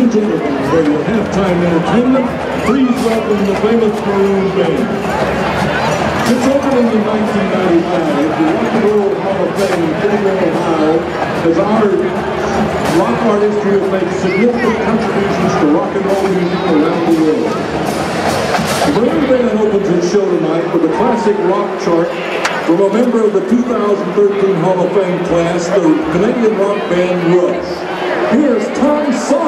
and gentlemen, for your halftime entertainment, please welcome the famous Maroon Band. Since opening in 1995, the Rock and Roll Hall of Fame in Cleveland, Ohio has honored rock artists who have made significant contributions to rock and roll music around the world. The Maroon Band opens its show tonight with a classic rock chart from a member of the 2013 Hall of Fame class, the Canadian rock band Rush.